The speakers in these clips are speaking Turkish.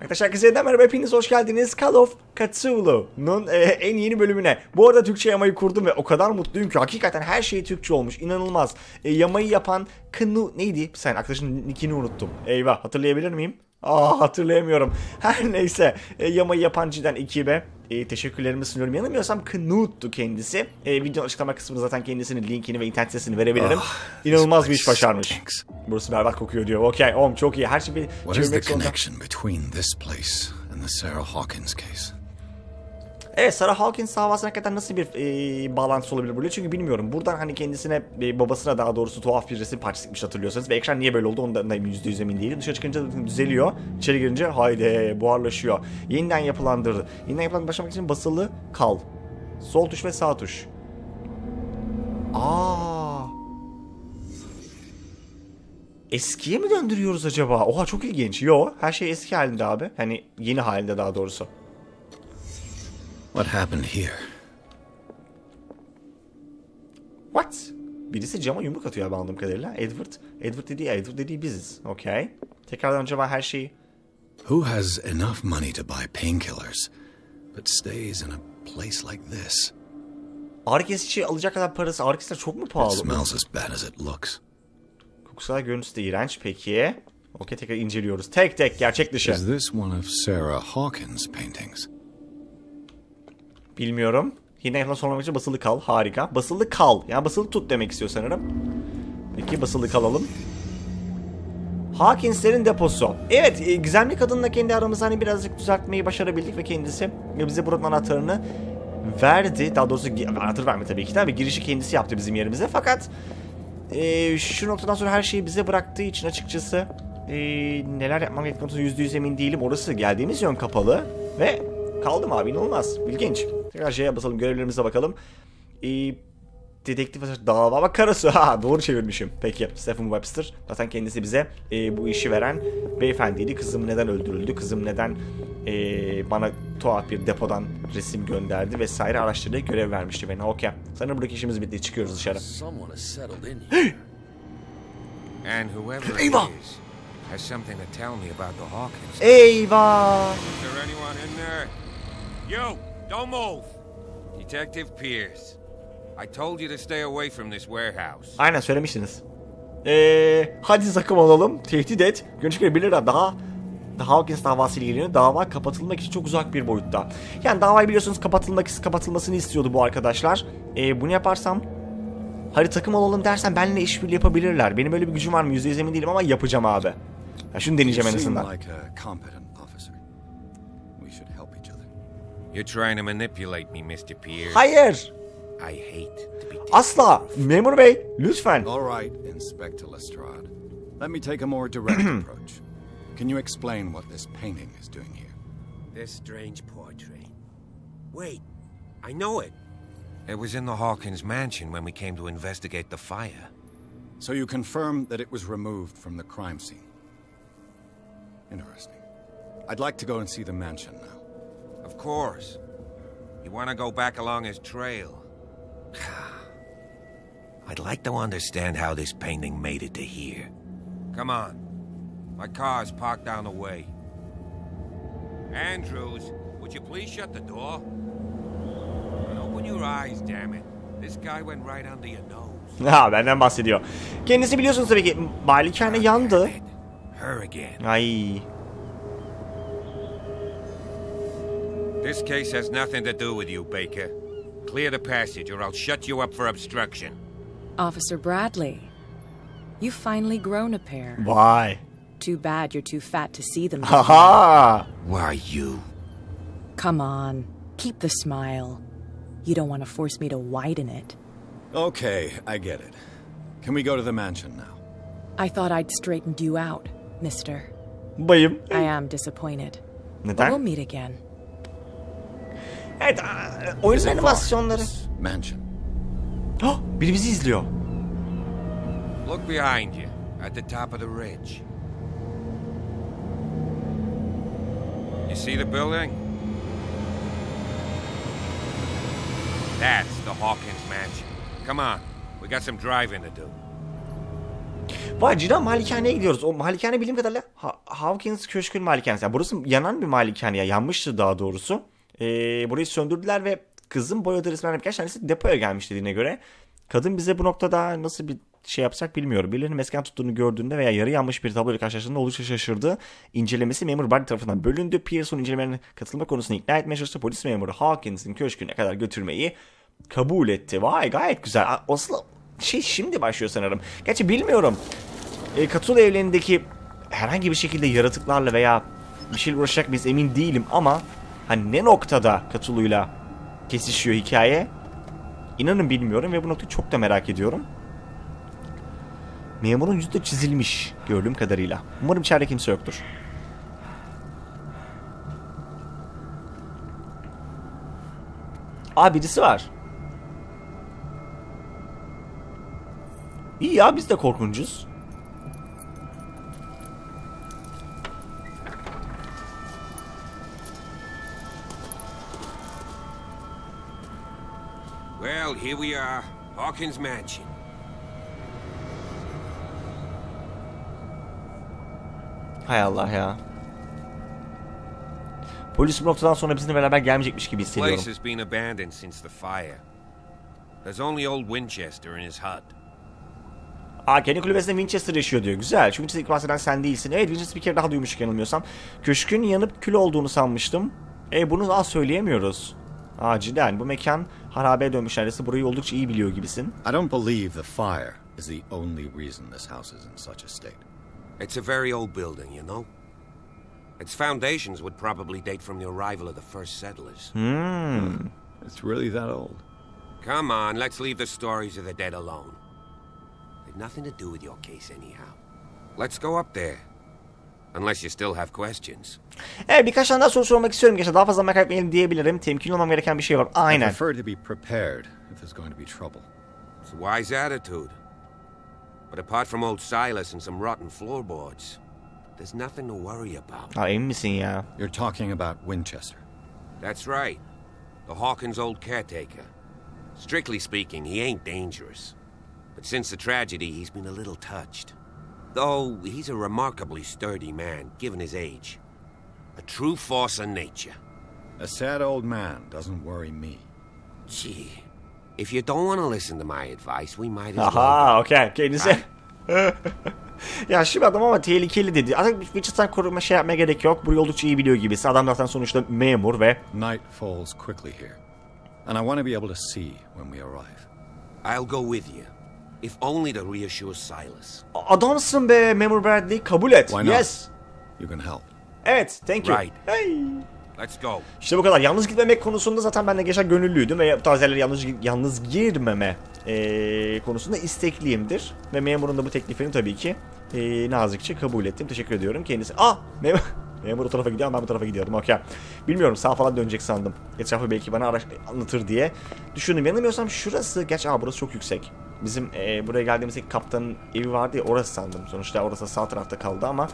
Arkadaşlar herkese merhaba hepiniz hoş geldiniz Call of Cthulhu'nun e, en yeni bölümüne. Bu arada Türkçe yamayı kurdum ve o kadar mutluyum ki hakikaten her şey Türkçe olmuş inanılmaz. E, yamayı yapan Knu neydi? Saniye arkadaşın nickini unuttum. Eyvah hatırlayabilir miyim? Aa hatırlayamıyorum. Her neyse e, yamayı yapan cidden ekibe e, teşekkürlerimi sunuyorum. Yanılmıyorsam Knut'tu kendisi. E, video açıklama kısmında zaten kendisinin linkini ve internet sitesini verebilirim. İnanılmaz bir iş başarmış. Burası berbat kokuyor diyor. Okey, oğlum çok iyi. Her şeyi bir What is the connection between this place and the Sarah Hawkins case? Evet Sarah Hawkins davasına hakikaten nasıl bir e, bağlantısı olabilir burada? Çünkü bilmiyorum. Buradan hani kendisine e, babasına daha doğrusu tuhaf bir resim parçası çıkmış hatırlıyorsanız. Ve ekran niye böyle oldu ondan da %100 emin değilim. Dışarı çıkınca düzeliyor. İçeri girince haydi buharlaşıyor. Yeniden yapılandırdı. Yeniden yapılandırdı başlamak için basılı kal. Sol tuş ve sağ tuş. Aa. Eskiye mi döndürüyoruz acaba? Oha çok ilginç. Yo her şey eski halinde abi. Hani yeni halinde daha doğrusu. What happened here? What? Birisi cama yumruk atıyor abi anladığım kadarıyla. Edward. Edward dediği Edward dediği biziz. Okey. Tekrardan acaba her şeyi... Who has enough money to buy painkillers, but stays in a place like this? Ağrı kesici alacak kadar parası. Ağrı kesiciler çok mu It pahalı? smells as bad as it looks. Kokusal görüntüsü de iğrenç peki. Okey tekrar inceliyoruz. Tek tek gerçek dışı. Is this one of Sarah Hawkins' paintings? Bilmiyorum. Yine yapılan sormak için basılı kal. Harika. Basılı kal. Yani basılı tut demek istiyor sanırım. Peki basılı kalalım. Hawkins'lerin deposu. Evet e, gizemli kadınla kendi aramızda hani birazcık düzeltmeyi başarabildik ve kendisi e, bize buranın anahtarını verdi. Daha doğrusu anahtarı vermedi tabii ki de ama girişi kendisi yaptı bizim yerimize. Fakat e, şu noktadan sonra her şeyi bize bıraktığı için açıkçası e, neler yapmam gerektiği konusunda %100 emin değilim. Orası geldiğimiz yön kapalı ve kaldım abi inanılmaz. İlginç. Tekrar şeye basalım görevlerimize bakalım. E, Dedektif dava bak karısı ha doğru çevirmişim. Peki Stephen Webster zaten kendisi bize e, bu işi veren beyefendiydi. Kızım neden öldürüldü? Kızım neden e, bana tuhaf bir depodan resim gönderdi vesaire araştırdığı görev vermişti bana. Okey. Sanırım buradaki işimiz bitti. Çıkıyoruz dışarı. Has something to tell me about the Hawkins. Eyvah! Is there anyone in there? You, don't move. Detective Pierce. I told you to stay away from this warehouse. Aynen söylemiştiniz. Eee hadi sakın olalım. Tehdit et. Görünüşe göre birileri daha daha Hawkins davasıyla ilgileniyor. Dava kapatılmak için çok uzak bir boyutta. Yani davayı biliyorsunuz kapatılmak kapatılmasını istiyordu bu arkadaşlar. Eee bunu yaparsam hadi takım olalım dersen benimle işbirliği yapabilirler. Benim öyle bir gücüm var mı? %100 emin değilim ama yapacağım abi. Ya şunu deneyeceğim en azından. You're trying to manipulate me, Mr. Pierce. Hayır. I hate to be Asla. Memur bey lütfen. All right, Inspector Lestrade. Let me take a more direct approach. Can you explain what this painting is doing here? This strange portrait. Wait, I know it. It was in the Hawkins mansion when we came to investigate the fire. So you confirm that it was removed from the crime scene. Interesting. I'd like to go and see the mansion now. Of course. You want to go back along his trail? I'd like to understand how this painting made it to here. Come on. My car's parked down the way. Andrews, would you please shut the door? And open your eyes, damn it. This guy went right under your nose. Ha ah, benden bahsediyor. Kendisi biliyorsunuz tabii ki malikane yandı. Her again. Ay. This case has nothing to do with you, Baker. Clear the passage or I'll shut you up for obstruction. Officer Bradley, you've finally grown a pair. Why? Too bad you're too fat to see them. Ha ha! Why are you? Come on, keep the smile. You don't want to force me to widen it. Okay, I get it. Can we go to the mansion now? I thought I'd straightened you out, mister. Bayım. I am disappointed. But we'll meet again. Evet, oyun animasyonları. Mansion. Oh, biri bizi izliyor. Look behind you, at the top of the ridge. You see the building? That's the Hawkins mansion. Come on, we got some driving to do. Vay cidden malikaneye gidiyoruz. O malikane bildiğim kadarıyla Ha- Hawkins Köşk'ün malikanesi. Yani burası yanan bir malikane ya. Yanmıştı daha doğrusu. Ee, burayı söndürdüler ve kızın boyadığı resimlerden birkaç tanesi depoya gelmiş dediğine göre. Kadın bize bu noktada nasıl bir şey yapsak bilmiyorum. Birilerinin mesken tuttuğunu gördüğünde veya yarı yanmış bir tabloyla karşılaştığında oldukça şaşırdı. İncelemesi memur Barney tarafından bölündü. Pearson incelemelerine katılma konusunda ikna etmeye çalıştı. Polis memuru Hawkins'in köşküne kadar götürmeyi kabul etti. Vay gayet güzel. Aslı şey şimdi başlıyor sanırım. Gerçi bilmiyorum. E, Cthulhu evrenindeki herhangi bir şekilde yaratıklarla veya bir şeyle uğraşacak mıyız emin değilim ama hani ne noktada Cthulhu'yla kesişiyor hikaye inanın bilmiyorum ve bu noktayı çok da merak ediyorum. Memurun yüzü de çizilmiş gördüğüm kadarıyla. Umarım içeride kimse yoktur. Aa birisi var. İyi ya biz de korkuncuz. Well, here we are. Hawkins Mansion. Hay Allah ya. Polis bu noktadan sonra bizimle beraber gelmeyecekmiş gibi Place hissediyorum. has been abandoned since the fire. There's only old Winchester in his hut. Aa kendi kulübesinde Winchester yaşıyor diyor. Güzel. Çünkü ilk bahseden sen değilsin. Evet Winchester bir kere daha duymuştuk yanılmıyorsam. Köşkün yanıp kül olduğunu sanmıştım. E bunu daha söyleyemiyoruz. Acilen bu mekan harabeye dönmüş neredeyse. Burayı oldukça iyi biliyor gibisin. I don't believe the fire is the only reason this house is in such a state. It's a very old building, you know? Its foundations would probably date from the arrival of the first settlers. Hmm. It's really that old. Come on, let's leave the stories of the dead alone. They've nothing to do with your case, anyhow. Let's go up there. Unless you still have questions. Evet birkaç tane daha soru sormak istiyorum. Gerçi daha fazla zaman kaybetmeyelim diyebilirim. Temkinli olmam gereken bir şey var. I prefer to be prepared if there's going to be trouble. It's a wise attitude. But apart from old Silas and some rotten floorboards, there's nothing to worry about. Ha emin misin ya? You're talking about Winchester. That's right. The Hawkins' old caretaker. Strictly speaking, he ain't dangerous. But since the tragedy, he's been a little touched. Though he's a remarkably sturdy man, given his age. A true force of nature. A sad old man doesn't worry me. Gee, if you don't want to listen to my advice, we might as well. Aha okey kendisi. ya şimdi adam ama tehlikeli dedi. Artık Winchester koruma şey yapmaya gerek yok. Burayı oldukça iyi biliyor gibisi. Adam zaten sonuçta memur ve Night falls quickly here, and I want to be able to see when we arrive. I'll go with you. If only to reassure Silas. adamsın be memur Bradley kabul et. Why not? Yes. You can help. Evet thank you. Right. Hey. Let's go. İşte bu kadar. Yalnız gitmemek konusunda zaten ben de geçen gönüllüydüm ve bu tarz yerlere yalnız, yalnız girmeme eee, konusunda istekliyimdir. Ve memurun da bu teklifini tabii ki eee, nazikçe kabul ettim. Teşekkür ediyorum kendisi. Ah! Memur, memur o tarafa gidiyor ama ben bu tarafa gidiyordum. Okey. Bilmiyorum sağ falan dönecek sandım. Etrafı belki bana araş, anlatır diye düşündüm. Yanılmıyorsam şurası, gerçi aa, burası çok yüksek. Bizim eee, buraya geldiğimizde kaptanın evi vardı ya orası sandım. Sonuçta orası sağ tarafta kaldı ama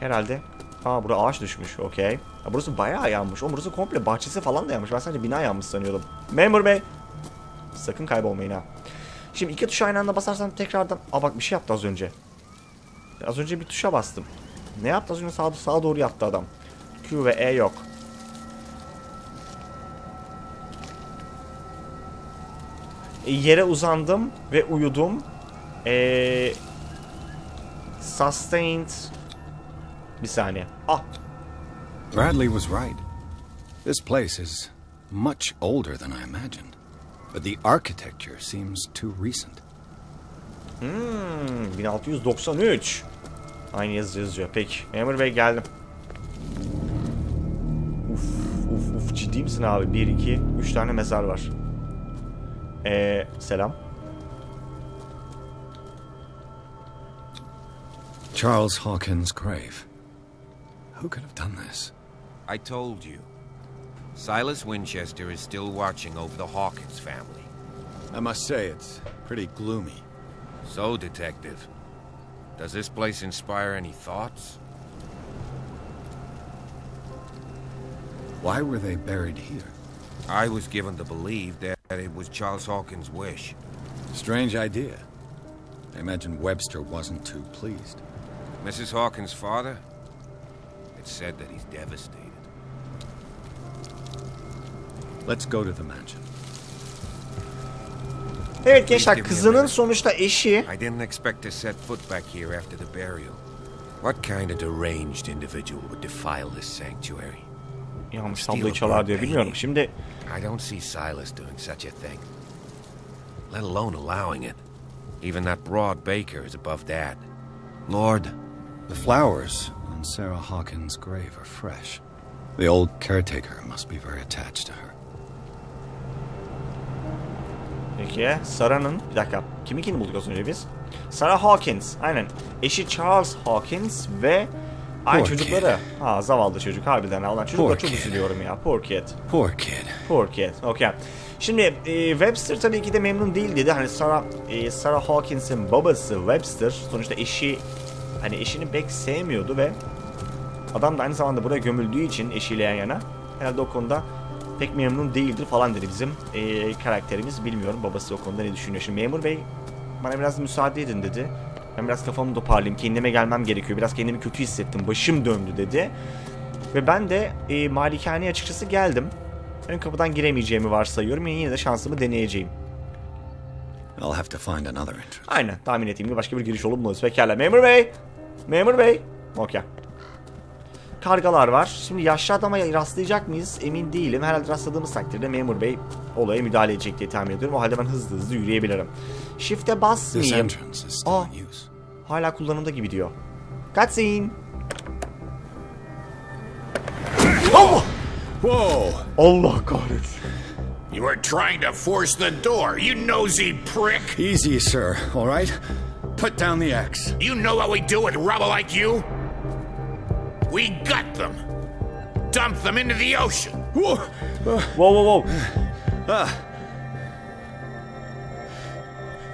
Herhalde. Aa burada ağaç düşmüş. Okey. Burası bayağı yanmış. O burası komple bahçesi falan da yanmış. Ben sadece bina yanmış sanıyordum. Memur bey. Sakın kaybolmayın ha. Şimdi iki tuşa aynı anda basarsam tekrardan... Aa bak bir şey yaptı az önce. Az önce bir tuşa bastım. Ne yaptı az önce sağa, sağa doğru yaptı adam. Q ve E yok. Yere uzandım ve uyudum. Eee... Sustained bir saniye. Ah. Bradley was right. This place is much older than I imagined, but the architecture seems too recent. Hmm, 1693. Aynı yazı yazıyor. Peki. Memur Bey geldim. Uf, uf, uf. Ciddi misin abi? 1, 2, 3 tane mezar var. Eee, selam. Charles Hawkins' grave. Who could have done this? I told you. Silas Winchester is still watching over the Hawkins family. I must say, it's pretty gloomy. So, Detective, does this place inspire any thoughts? Why were they buried here? I was given to believe that it was Charles Hawkins' wish. Strange idea. I imagine Webster wasn't too pleased. Mrs. Hawkins' father? It's said that he's devastated. Let's go to the mansion. Evet gençler kızının sonuçta eşi I didn't expect to set foot back here after the burial. What kind of deranged individual would defile this sanctuary? yanlış tabloyu çalar diyor bilmiyorum. Şimdi I don't see Silas doing such a thing. Let alone allowing it. Even that broad baker is above that. Lord, the flowers on Sarah Hawkins' grave are fresh. The old caretaker must be very attached to her. Peki Sarah'nın bir dakika kiminkini bulduk az önce biz? Sarah Hawkins aynen. Eşi Charles Hawkins ve ay Poor çocukları. Ha zavallı çocuk harbiden. Allah çocuklar Poor çok kid. üzülüyorum ya. Poor kid. Poor kid. Poor kid. Okay. Şimdi e, Webster tabii ki de memnun değil dedi. Hani Sarah, e, Sarah Hawkins'in babası Webster sonuçta eşi hani eşini pek sevmiyordu ve adam da aynı zamanda buraya gömüldüğü için eşiyle yan yana herhalde o konuda pek memnun değildir falan dedi bizim e, karakterimiz. Bilmiyorum babası o konuda ne düşünüyor. Şimdi memur bey bana biraz müsaade edin dedi. Ben biraz kafamı toparlayayım. Kendime gelmem gerekiyor. Biraz kendimi kötü hissettim. Başım döndü dedi. Ve ben de e, malikaneye açıkçası geldim. Ön kapıdan giremeyeceğimi varsayıyorum. Yine de şansımı deneyeceğim. I'll have to find another entrance. Aynen tahmin ettiğim gibi başka bir giriş olunmaz. Pekala. Memur bey. Memur bey. Okey. Kargalar var. Şimdi yaşlı adama rastlayacak mıyız? Emin değilim. Herhalde rastladığımız takdirde memur bey olaya müdahale edecek diye tahmin ediyorum. O halde ben hızlı hızlı yürüyebilirim. Shift'e basmayayım. use. Hala kullanımda gibi diyor. Cutscene. Allah! Whoa! Allah kahretsin. You were trying to force the door, you nosy prick! Easy, sir, all right? Put down the axe. You know what we do with rubble like you? We gut them, dump them into the ocean. Whoa! Wow wow. Oğlum,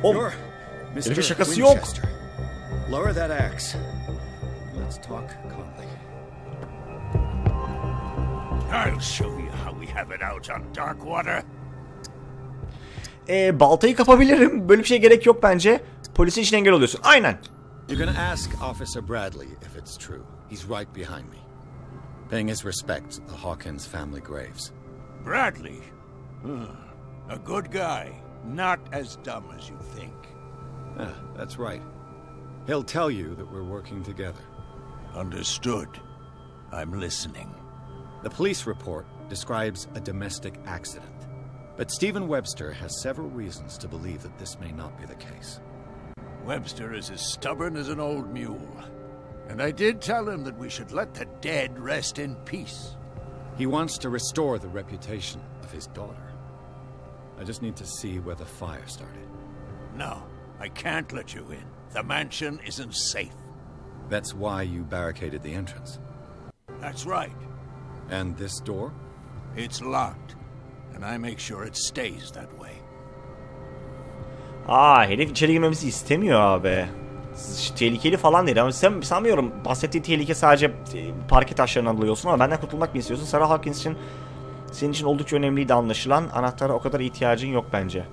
You're Mr. Herifin şakası yok. Winchester. Lower that axe. Let's talk calmly. I'll show you how we have it out on dark water. e, baltayı kapabilirim. Böyle bir şey gerek yok bence. Polisin için engel oluyorsun. Aynen. You can ask Officer Bradley if it's true. He's right behind me. Paying his respects at the Hawkins family graves. Bradley. Hmm. A good guy, not as dumb as you think. Ah, that's right. He'll tell you that we're working together. Understood. I'm listening. The police report describes a domestic accident. But Stephen Webster has several reasons to believe that this may not be the case. Webster is as stubborn as an old mule. And I did tell him that we should let the dead rest in peace. He wants to restore the reputation of his daughter. I just need to see where the fire started. No, I can't let you in. The mansion isn't safe. That's why you barricaded the entrance. That's right. And this door? It's locked. And I make sure it stays that way. Aa herif içeri girmemizi istemiyor abi. Tehlikeli falan değil ama sen, sanmıyorum bahsettiği tehlike sadece parke taşlarından alıyorsun ama benden kurtulmak mı istiyorsun? Sarah Hawkins için senin için oldukça önemliydi anlaşılan. Anahtara o kadar ihtiyacın yok bence.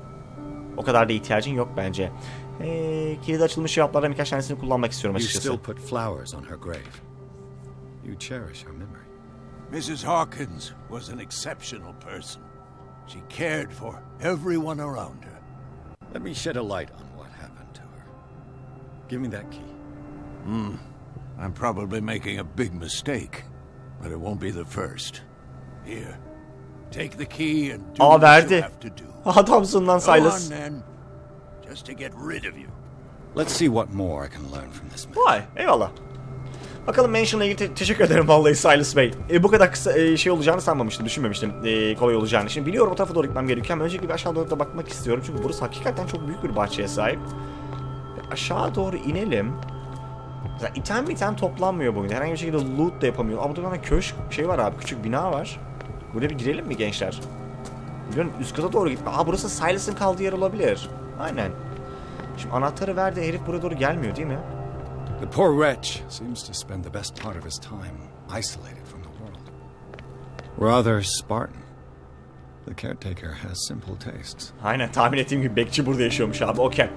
O kadar da ihtiyacın yok bence. Ee, kilidi açılmış cevaplardan birkaç tanesini kullanmak istiyorum You açıkçası. still put flowers on her grave. You cherish her memory. Mrs. Hawkins was an exceptional person. She cared for everyone around her. Let me shed a light on what happened to her. Give me that key. I'm probably making a big mistake, but it won't be the first. Here, take the key and do Aa verdi. have to do. Adamsın lan Silas. then, just to get rid of you. Let's see what more I can learn from this man. Vay eyvallah. Bakalım Mansion'la ilgili te- teşekkür ederim vallahi Silas Bey. E, bu kadar kısa e, şey olacağını sanmamıştım, düşünmemiştim. E, kolay olacağını. Şimdi biliyorum o tarafa doğru gitmem gerekiyor ama öncelikle bir aşağı doğru da bakmak istiyorum. Çünkü burası hakikaten çok büyük bir bahçeye sahip. Ve aşağı doğru inelim. Mesela item item toplanmıyor bugün. Herhangi bir şekilde loot da yapamıyor. Ama burada köşk şey var abi. Küçük bina var. Buraya bir girelim mi gençler? Biliyorum üst kata doğru gitme. Aa burası Silas'ın kaldığı yer olabilir. Aynen. Şimdi anahtarı verdi. Herif buraya doğru gelmiyor değil mi? The poor wretch seems to spend the best part of his time isolated from the world. Rather Spartan. The caretaker has simple tastes. Aynen tahmin ettiğim gibi bekçi burada yaşıyormuş abi. Okey.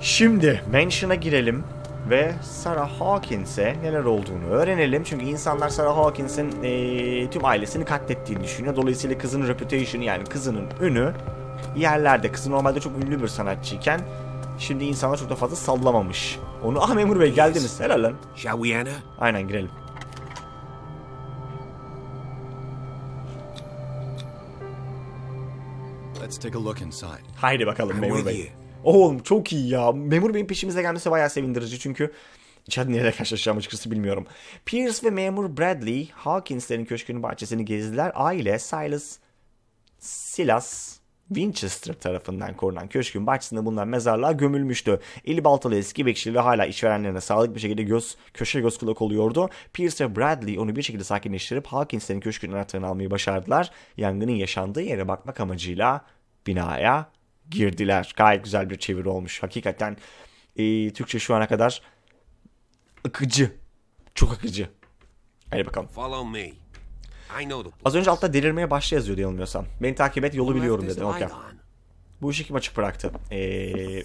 Şimdi Mansion'a girelim. Ve Sarah Hawkins'e neler olduğunu öğrenelim. Çünkü insanlar Sarah Hawkins'in eee, tüm ailesini katlettiğini düşünüyor. Dolayısıyla kızının reputation'ı yani kızının ünü yerlerde. Kızı normalde çok ünlü bir sanatçıyken şimdi insanlar çok da fazla sallamamış. Onu ah memur bey geldiniz helal lan. Shall we enter? Aynen girelim. Let's take a look inside. Haydi bakalım memur bey. Oğlum çok iyi ya. Memur beyin peşimize gelmesi bayağı sevindirici çünkü içeride neyle karşılaşacağım açıkçası bilmiyorum. Pierce ve memur Bradley Hawkins'lerin köşkünün bahçesini gezdiler. Aile Silas Silas Winchester tarafından korunan köşkün bahçesinde bulunan mezarlığa gömülmüştü. Eli baltalı eski bekçili ve hala işverenlerine sağlıklı bir şekilde göz, köşe göz kulak oluyordu. Pierce ve Bradley onu bir şekilde sakinleştirip Hawkins'lerin köşkünün anahtarını almayı başardılar. Yangının yaşandığı yere bakmak amacıyla binaya girdiler. Gayet güzel bir çeviri olmuş. Hakikaten e, Türkçe şu ana kadar akıcı. Çok akıcı. Hadi bakalım. Follow me. I know the place. Az önce altta delirmeye başla yazıyordu yanılmıyorsam. Beni takip et yolu biliyorum dedi. on. Bu işi kim açık bıraktı? Ee,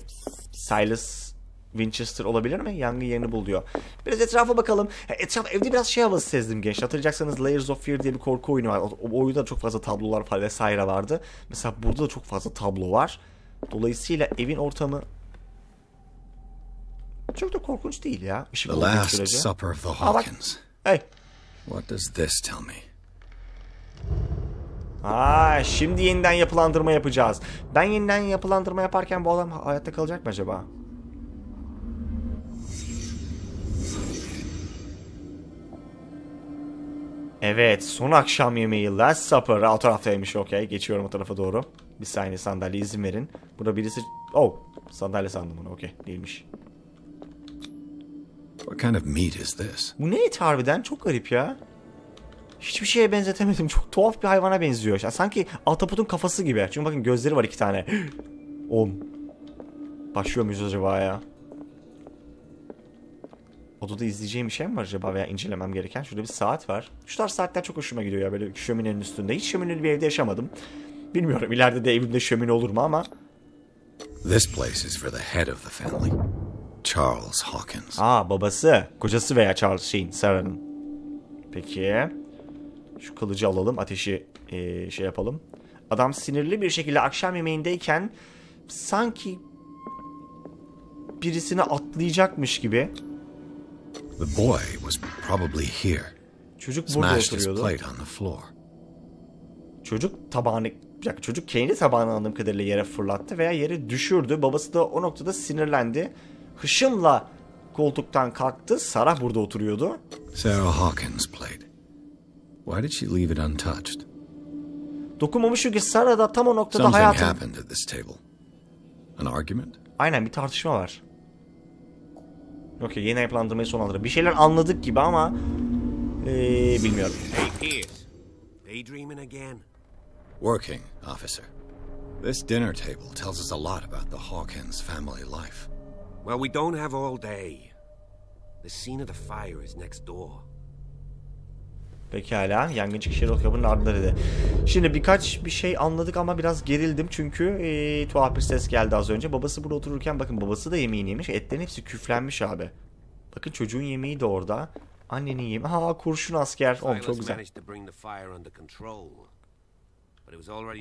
Silas Winchester olabilir mi? Yangın yerini bul diyor. Biraz etrafa bakalım. Etraf, evde biraz şey havası sezdim genç. Hatırlayacaksanız Layers of Fear diye bir korku oyunu var. O, o oyunda çok fazla tablolar falan vesaire vardı. Mesela burada da çok fazla tablo var. Dolayısıyla evin ortamı çok da korkunç değil ya. Işık The olduğu Last sürece. Supper of the Aa. Hawkins. Hey. What does this tell me? Aa, şimdi yeniden yapılandırma yapacağız. Ben yeniden yapılandırma yaparken bu adam hayatta kalacak mı acaba? Evet, son akşam yemeği Last Supper. O taraftaymış, okey. Geçiyorum o tarafa doğru. Bir saniye sandalye izin verin. Burada birisi... Oh, sandalye sandım onu, okey. Değilmiş. What kind of meat is this? Bu ne et harbiden? Çok garip ya. Hiçbir şeye benzetemedim. Çok tuhaf bir hayvana benziyor. Sanki Altaput'un kafası gibi. Çünkü bakın gözleri var iki tane. Om. Başlıyor muyuz acaba ya? Odada izleyeceğim bir şey mi var acaba veya incelemem gereken? Şurada bir saat var. Şu tarz saatler çok hoşuma gidiyor ya böyle şöminenin üstünde. Hiç şömineli bir evde yaşamadım. Bilmiyorum ileride de evimde şömine olur mu ama. This place is for the head of the family, Charles Hawkins. Aa babası, kocası veya Charles şeyin, Sarah'ın. Peki. Şu kılıcı alalım, ateşi eee, şey yapalım. Adam sinirli bir şekilde akşam yemeğindeyken sanki birisini atlayacakmış gibi. The boy was probably here. Çocuk burada Smashed his oturuyordu. plate on the floor. Çocuk tabağını, dakika, çocuk kendi tabağını anladığım kadarıyla yere fırlattı veya yere düşürdü. Babası da o noktada sinirlendi. Hışımla koltuktan kalktı. Sarah burada oturuyordu. Sarah Hawkins' plate. Why did she leave it untouched? Dokunmamış çünkü Sarah da tam o noktada Something hayatın... happened at this table. An argument? Aynen bir tartışma var. Okey yeni yapılandırmayı sonlandırdı. Bir şeyler anladık gibi ama ee, bilmiyorum. Hey. Daydreaming again? Working, officer. This dinner table tells us a lot about the Hawkins family life. Well, we don't have all day. The scene of the fire is next door. Pekala yangın çıkış yeri kapının ardında dedi. Şimdi birkaç bir şey anladık ama biraz gerildim çünkü ee, tuhaf bir ses geldi az önce. Babası burada otururken bakın babası da yemeğini yemiş. Etlerin hepsi küflenmiş abi. Bakın çocuğun yemeği de orada. Annenin yemeği. Ha kurşun asker. Oğlum çok güzel.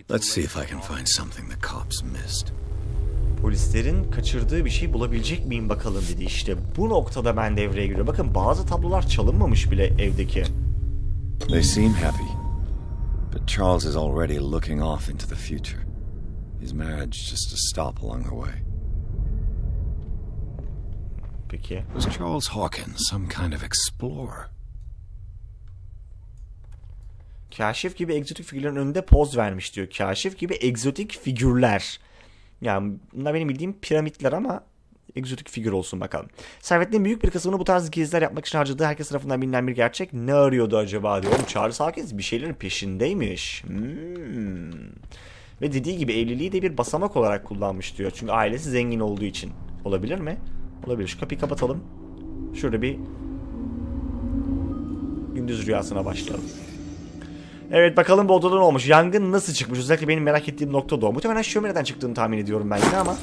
Let's see if I can find something the cops missed. Polislerin kaçırdığı bir şey bulabilecek miyim bakalım dedi. İşte bu noktada ben devreye giriyor. Bakın bazı tablolar çalınmamış bile evdeki. They seem happy. But Charles is already looking off into the future. His marriage just a stop along the way. Peki. Was Charles Hawkins some kind of explorer? Kaşif gibi egzotik figürlerin önünde poz vermiş diyor. Kaşif gibi egzotik figürler. Yani bunlar benim bildiğim piramitler ama egzotik figür olsun bakalım. Servetlerin büyük bir kısmını bu tarz geziler yapmak için harcadığı herkes tarafından bilinen bir gerçek. Ne arıyordu acaba diyor. Oğlum Charles Hawkins bir şeylerin peşindeymiş. Hmm. Ve dediği gibi evliliği de bir basamak olarak kullanmış diyor. Çünkü ailesi zengin olduğu için. Olabilir mi? Olabilir. Şu kapıyı kapatalım. Şurada bir gündüz rüyasına başlayalım. Evet bakalım bu odada ne olmuş? Yangın nasıl çıkmış? Özellikle benim merak ettiğim nokta da o. Muhtemelen şömineden çıktığını tahmin ediyorum ben yine ama.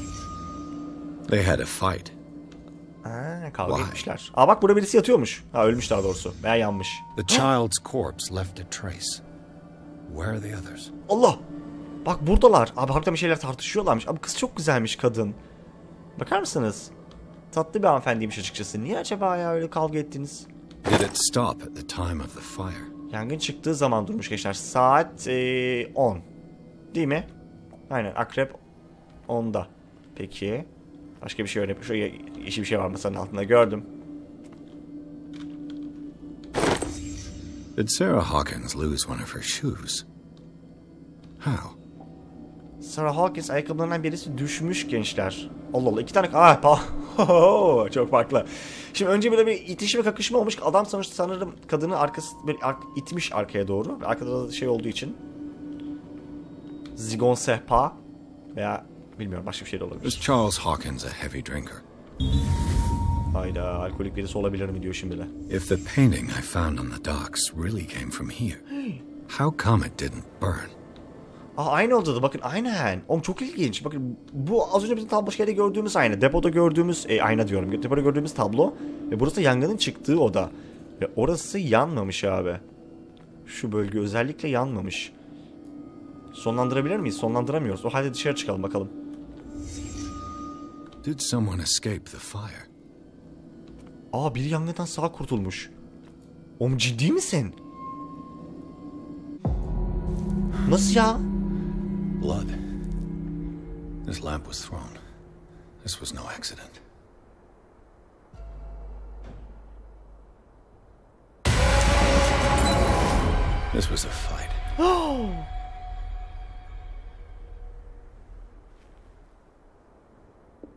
They had a fight. Aa, kavga Vay. etmişler. Aa bak burada birisi yatıyormuş. Ha ölmüş daha doğrusu. Veya yanmış. The child's corpse left a trace. Where are the others? Allah! Bak buradalar. Abi harbiden bir şeyler tartışıyorlarmış. Abi kız çok güzelmiş kadın. Bakar mısınız? Tatlı bir hanımefendiymiş açıkçası. Niye acaba ya öyle kavga ettiniz? Did it stop at the time of the fire? Yangın çıktığı zaman durmuş gençler. Saat eee, 10. Değil mi? Aynen akrep 10'da. Peki. Başka bir şey öyle. Şöyle yeşil bir şey var masanın altında gördüm. Did Sarah Hawkins lose one of her shoes? How? Sarah Hawkins ayakkabılarından birisi düşmüş gençler. Allah Allah iki tane... Ah pa çok farklı. Şimdi önce böyle bir itişme ve kakışma olmuş. Adam sonuçta sanırım kadını arkası böyle ar- itmiş arkaya doğru. Arkada da şey olduğu için. Zigon sehpa veya bilmiyorum başka bir şey de olabilir. Charles Hawkins a heavy drinker? Hayda alkolik birisi olabilir mi diyor şimdi de. If the painting I found on the docks really came from here, how come it didn't burn? Aa aynı odada bakın aynen. Oğlum çok ilginç. Bakın bu az önce bizim tablo şeyde gördüğümüz ayna. Depoda gördüğümüz e, ayna diyorum. Depoda gördüğümüz tablo. Ve burası da yangının çıktığı oda. Ve orası yanmamış abi. Şu bölge özellikle yanmamış. Sonlandırabilir miyiz? Sonlandıramıyoruz. O halde dışarı çıkalım bakalım. Did someone escape the fire? Aa biri yangından sağ kurtulmuş. Oğlum ciddi misin? Nasıl ya? Blood. This lamp was thrown. This was no accident. This was a fight. Oh!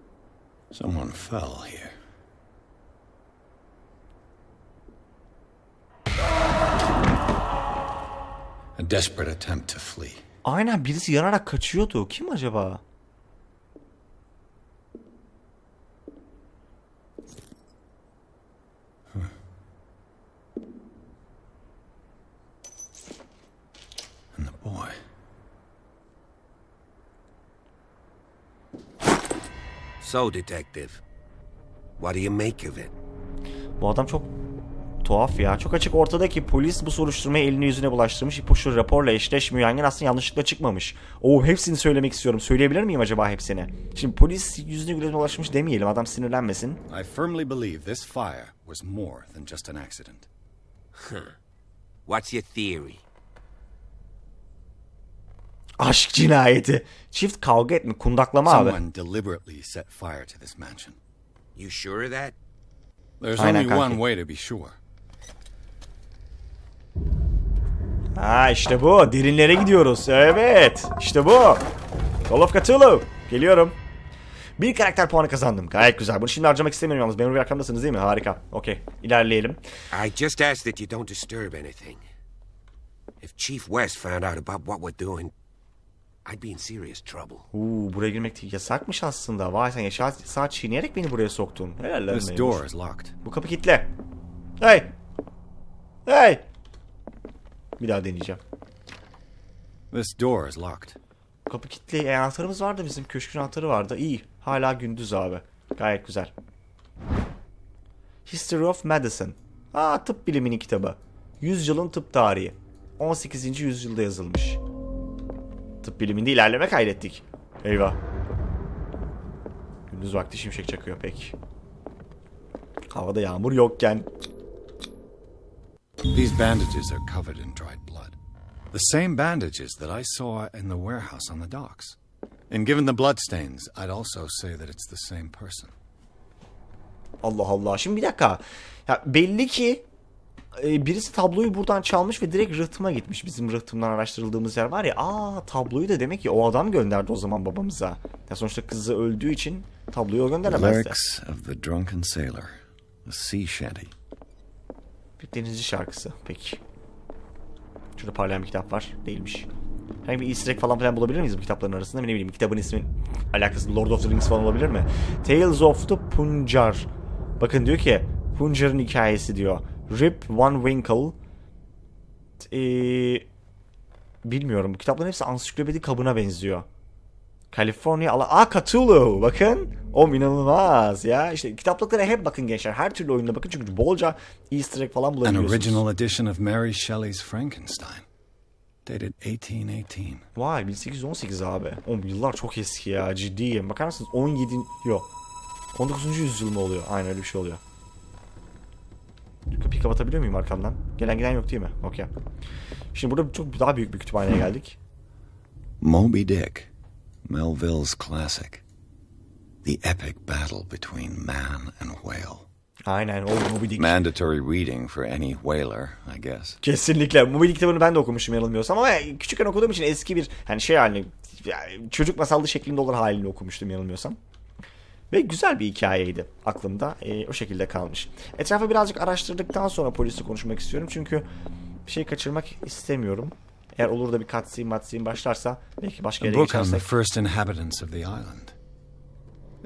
Someone fell here. A desperate attempt to flee. Aynen birisi yanarak kaçıyordu. Kim acaba? And the boy. So, Detective, what do you make of it? Bu adam çok tuhaf ya. Çok açık ortada ki polis bu soruşturmayı eline yüzüne bulaştırmış. İpuçlu raporla eşleşmiyor. Yangın aslında yanlışlıkla çıkmamış. Oo hepsini söylemek istiyorum. Söyleyebilir miyim acaba hepsini? Şimdi polis yüzüne güne bulaştırmış demeyelim. Adam sinirlenmesin. I firmly believe this fire was more than just an accident. What's your theory? Aşk cinayeti. Çift kavga etme. Kundaklama abi. Someone deliberately set fire to this mansion. You sure of that? There's Aynen only kanki. one way to be sure. Ha işte bu. Derinlere gidiyoruz. Evet. İşte bu. Call of Cthulhu. Geliyorum. Bir karakter puanı kazandım. Gayet güzel. Bunu şimdi harcamak istemiyorum yalnız. Memur bir arkamdasınız değil mi? Harika. Okey. İlerleyelim. I just ask that you don't disturb anything. If Chief West found out about what we're doing, I'd be in serious trouble. Uuu buraya girmek yasakmış aslında. Vay sen yaşa saat çiğneyerek beni buraya soktun. Helal This door is locked. Bu kapı kilitli. Hey. Hey. Bir daha deneyeceğim. This door is locked. Kapı kilitli. E, anahtarımız vardı bizim. Köşkün anahtarı vardı. İyi. Hala gündüz abi. Gayet güzel. History of Medicine. Aa tıp biliminin kitabı. Yüzyılın tıp tarihi. 18. yüzyılda yazılmış. Tıp biliminde ilerleme kaydettik. Eyvah. Gündüz vakti şimşek çakıyor pek. Havada yağmur yokken. These bandages are covered in dried blood. The same bandages that I saw in the warehouse on the docks. And given the bloodstains, I'd also say that it's the same person. Allah Allah. Şimdi bir dakika. Ya belli ki e, birisi tabloyu buradan çalmış ve direkt rıhtıma gitmiş. Bizim rıhtımdan araştırıldığımız yer var ya. Aa tabloyu da demek ki o adam gönderdi o zaman babamıza. Ya sonuçta kızı öldüğü için tabloyu o gönderemezdi. Lyrics of the Drunken Sailor. A sea shanty. Bir denizci şarkısı. Peki. Şurada parlayan bir kitap var. Değilmiş. Herhangi bir easter egg falan filan bulabilir miyiz bu kitapların arasında? Ne bileyim kitabın ismi alakası Lord of the Rings falan olabilir mi? Tales of the Punjar. Bakın diyor ki Punjar'ın hikayesi diyor. Rip Van Winkle ee, bilmiyorum. Bu kitapların hepsi ansiklopedi kabına benziyor. California ala... Aa Cthulhu! Bakın. Oğlum inanılmaz ya. İşte kitaplıklara hep bakın gençler. Her türlü oyunda bakın çünkü bolca easter egg falan An bulabiliyorsunuz. original edition of Mary Shelley's Frankenstein, dated 1818. Vay 1818 abi. Oğlum yıllar çok eski ya ciddiyim. Bakar mısınız 17 yok. 19. yüzyıl mı oluyor? Aynen öyle bir şey oluyor. Kapıyı kapatabiliyor muyum arkamdan? Gelen giden yok değil mi? Okey. Şimdi burada çok daha büyük bir kütüphaneye geldik. Moby Dick, Melville's classic. The epic battle between man and whale. Aynen oldu Moby Dick. Mandatory reading for any whaler, I guess. Kesinlikle. Moby Dick kitabını ben de okumuşum yanılmıyorsam ama küçükken okuduğum için eski bir hani şey yani çocuk masallı şeklinde olur halini okumuştum yanılmıyorsam. Ve güzel bir hikayeydi aklımda. Ee, o şekilde kalmış. Etrafı birazcık araştırdıktan sonra polisi konuşmak istiyorum. Çünkü bir şey kaçırmak istemiyorum. Eğer olur da bir cutscene matscene başlarsa belki başka yere on the geçersek. first inhabitants of the island.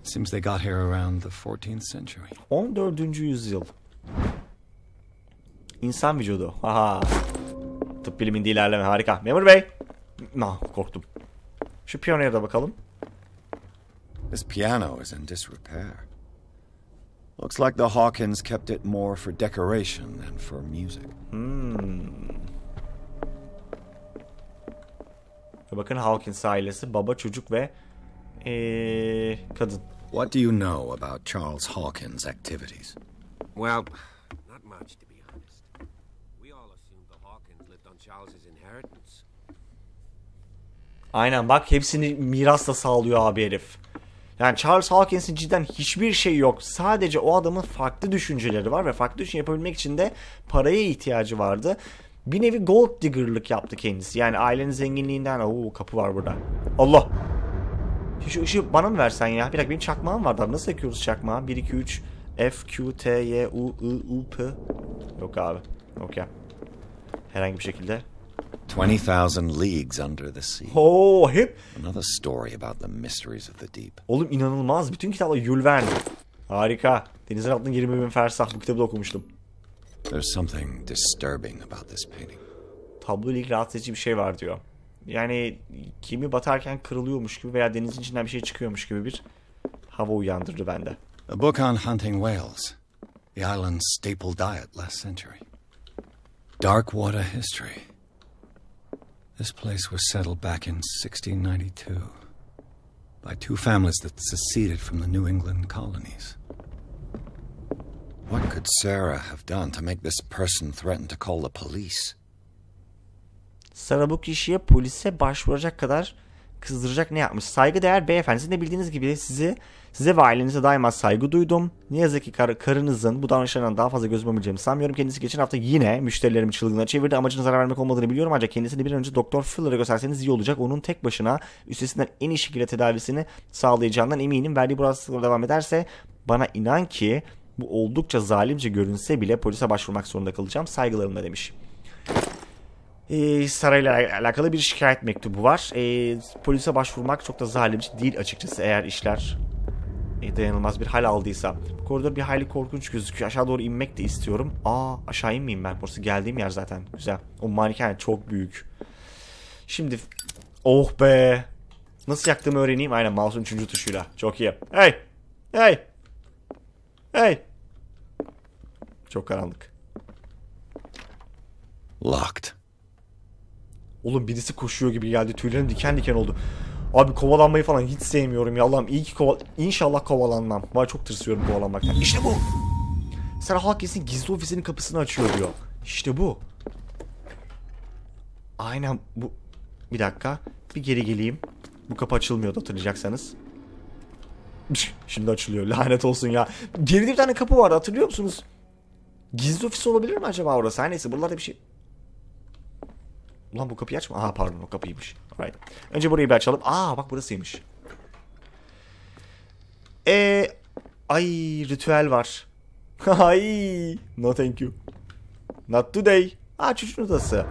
It seems they got here around the 14th century. 14. yüzyıl. İnsan vücudu. Aha. Tıp biliminde ilerleme harika. Memur bey. Ah, korktum. Şu piyanoya da bakalım. This piano is in disrepair. Looks like the Hawkins kept it more for decoration than for music. Ve bakın Hawkins ailesi baba, çocuk ve ee, kadın. What do you know about Charles Hawkins' activities? Well, not much, to be honest. We all assumed the Hawkins lived on Charles's inheritance. Aynen bak hepsini mirasla sağlıyor abi herif. Yani Charles Hawkins'in cidden hiçbir şey yok. Sadece o adamın farklı düşünceleri var ve farklı düşünce yapabilmek için de paraya ihtiyacı vardı. Bir nevi gold digger'lık yaptı kendisi. Yani ailenin zenginliğinden... Oo kapı var burada. Allah! Şu ışığı bana mı versen ya? Bir dakika benim çakmağım vardı. abi. Nasıl yakıyoruz çakmağı? 1, 2, 3, F, Q, T, Y, U, I, U, P. Yok abi. Okey. Herhangi bir şekilde. 20,000 Leagues Under the Sea. Oo hep Another story about the mysteries of the deep. Oğlum inanılmaz. Bütün kitaplar Jules Verne. Harika. Denizin altında 20 bin fersah. Bu kitabı da okumuştum. There's something disturbing about this painting. Tablo ilgili rahatsız edici bir şey var diyor. Yani kimi batarken kırılıyormuş gibi veya denizin içinden bir şey çıkıyormuş gibi bir hava uyandırdı bende. A book on hunting whales, the island's staple diet last century. Dark water history. This place was settled back in 1692 by two families that seceded from the New England colonies. What could Sarah have done to make this person threaten to call the police? Sara bu kişiye polise başvuracak kadar kızdıracak ne yapmış? Saygıdeğer beyefendi. Sizin de bildiğiniz gibi sizi size ve ailenize daima saygı duydum. Ne yazık ki kar- karınızın bu davranışlarından daha fazla gözüm alabileceğimi sanmıyorum. Kendisi geçen hafta yine müşterilerimi çılgınlara çevirdi. Amacının zarar vermek olmadığını biliyorum ancak kendisini bir an önce Doktor Fuller'a gösterseniz iyi olacak. Onun tek başına üstesinden en iyi şekilde tedavisini sağlayacağından eminim. Verdiği bu rahatsızlıkla devam ederse bana inan ki bu oldukça zalimce görünse bile polise başvurmak zorunda kalacağım. Dayanılmaz demiş. Ee, sarayla alakalı bir şikayet mektubu var. Ee, polise başvurmak çok da zalimce değil açıkçası eğer işler e, dayanılmaz bir hal aldıysa. Koridor bir hayli korkunç gözüküyor. Aşağı doğru inmek de istiyorum. Aa aşağı inmeyeyim ben. Burası geldiğim yer zaten. Güzel. O manikane çok büyük. Şimdi oh be. Nasıl yaktığımı öğreneyim. Aynen mouse'un üçüncü tuşuyla. Çok iyi. Hey. Hey. Hey. Çok karanlık. Locked. Oğlum birisi koşuyor gibi geldi. Tüylerim diken diken oldu. Abi kovalanmayı falan hiç sevmiyorum ya Allah'ım. iyi ki kova... İnşallah kovalanmam. Var çok tırsıyorum kovalanmaktan. İşte bu. Sarah Hawkins'in gizli ofisinin kapısını açıyor diyor. İşte bu. Aynen bu. Bir dakika. Bir geri geleyim. Bu kapı açılmıyordu hatırlayacaksanız. Şimdi açılıyor. Lanet olsun ya. Geride bir tane kapı vardı hatırlıyor musunuz? Gizli ofis olabilir mi acaba orası? Her neyse buralarda bir şey... Ulan bu kapıyı açma. Aha pardon o kapıymış. Right. Önce burayı bir açalım. Aa bak burasıymış. Ee, ay ritüel var. ay no thank you. Not today. Aa çocuğun odası.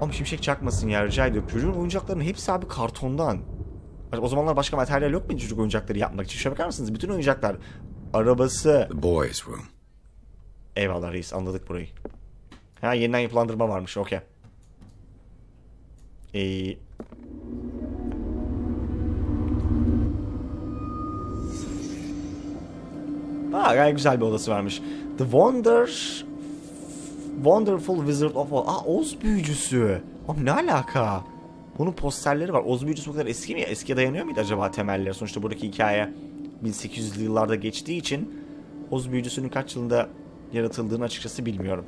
Ama şimşek çakmasın ya rica ediyorum. Çocuğun oyuncaklarının hepsi abi kartondan. O zamanlar başka materyal yok mu çocuk oyuncakları yapmak için? Şuna bakar mısınız? Bütün oyuncaklar. Arabası. The boys' room. Eyvallah reis anladık burayı. Ha yeniden yapılandırma varmış okey. Ee, Aa gayet güzel bir odası varmış. The Wonder... Wonderful Wizard of Oz. Aa Oz büyücüsü. Oğlum ne alaka? Bunun posterleri var. Oz büyücüsü bu kadar eski mi? Eskiye dayanıyor muydu acaba temelleri? Sonuçta buradaki hikaye 1800'lü yıllarda geçtiği için Oz büyücüsünün kaç yılında yaratıldığını açıkçası bilmiyorum.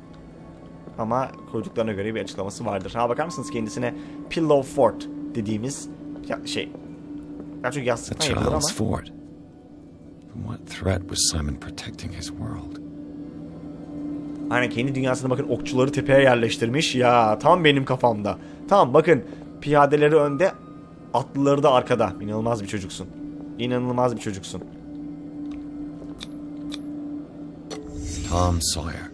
Ama koyduklarına göre bir açıklaması vardır. Ha bakar mısınız kendisine Pillow Fort dediğimiz ya, şey. A yastıktan yapılır ama. fort. From what threat was Simon protecting his world? Aynen kendi dünyasında bakın okçuları tepeye yerleştirmiş. Ya tam benim kafamda. Tamam bakın piyadeleri önde atlıları da arkada. İnanılmaz bir çocuksun. İnanılmaz bir çocuksun. Tom Sawyer.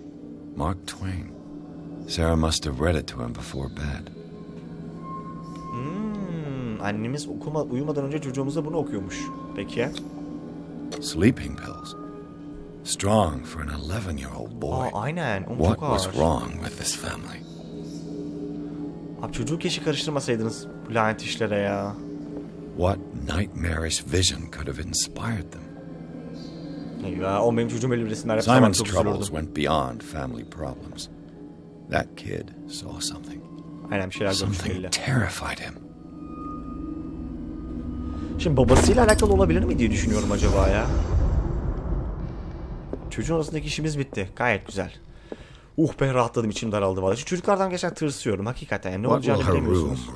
Mark Twain. Sarah must have read it to him before bed. Hmm, annemiz okuma, uyumadan önce çocuğumuza bunu okuyormuş. Peki. Sleeping pills. Strong for an 11 year old boy. Aa, aynen. Oğlum What was wrong with this family? Abi çocuğu keşke karıştırmasaydınız bu lanet işlere ya. What nightmarish vision could have inspired them? Eyvah, o benim çocuğum öyle bir resimler yapsa Simon's troubles went beyond family problems. That kid saw something. Aynen bir şeyler Something terrified him. Şimdi babasıyla alakalı olabilir mi diye düşünüyorum acaba ya. Çocuğun arasındaki işimiz bitti. Gayet güzel. Uh be rahatladım içim daraldı valla. Şu çocuklardan gerçekten tırsıyorum hakikaten. Yani ne olacağını bilemiyorsunuz.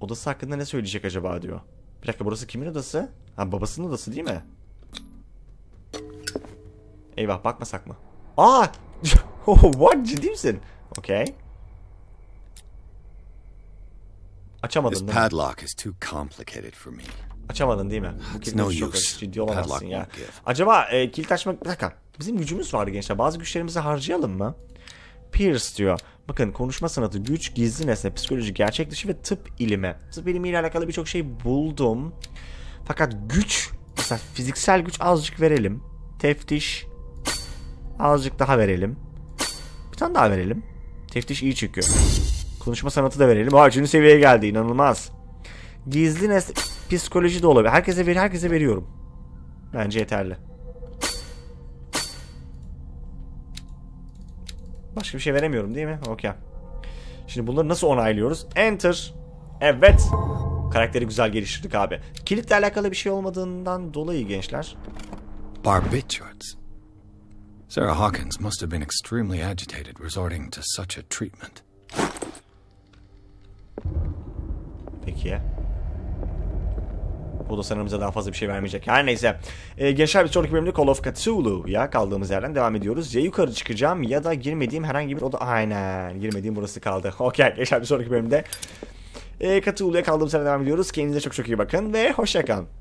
Odası hakkında ne söyleyecek acaba diyor. Bir dakika burası kimin odası? Ha babasının odası değil mi? Eyvah bakmasak mı? Aa! Oh, what? Ciddi misin? Okey. Açamadın This değil mi? padlock is too complicated for me. Açamadın değil mi? Bu It's no çok use. ciddi olamazsın Padlock ya. won't give. Acaba e, kilit açmak... Bir dakika. Bizim gücümüz vardı gençler. Bazı güçlerimizi harcayalım mı? Pierce diyor. Bakın konuşma sanatı, güç, gizli nesne, psikoloji, gerçek dışı ve tıp ilimi. Tıp ilimiyle alakalı birçok şey buldum. Fakat güç, mesela fiziksel güç azıcık verelim. Teftiş azıcık daha verelim. Tane daha verelim. Teftiş iyi çıkıyor. Konuşma sanatı da verelim. Aa, üçüncü seviyeye geldi. inanılmaz. Gizli nesne, psikoloji de olabilir. Herkese ver, herkese veriyorum. Bence yeterli. Başka bir şey veremiyorum değil mi? Okey. Şimdi bunları nasıl onaylıyoruz? Enter. Evet. Karakteri güzel geliştirdik abi. Kilitle alakalı bir şey olmadığından dolayı gençler. Barbiturates. Sarah Hawkins must have been extremely agitated resorting to such a treatment. Peki ya. Bu da sanırım bize daha fazla bir şey vermeyecek. Her neyse. Ee, gençler bir sonraki bölümde Call of Cthulhu ya kaldığımız yerden devam ediyoruz. Ya yukarı çıkacağım ya da girmediğim herhangi bir oda. Aynen. Girmediğim burası kaldı. Okey. Gençler bir sonraki bölümde e, Cthulhu'ya kaldığımız yerden devam ediyoruz. Kendinize çok çok iyi bakın ve hoşçakalın.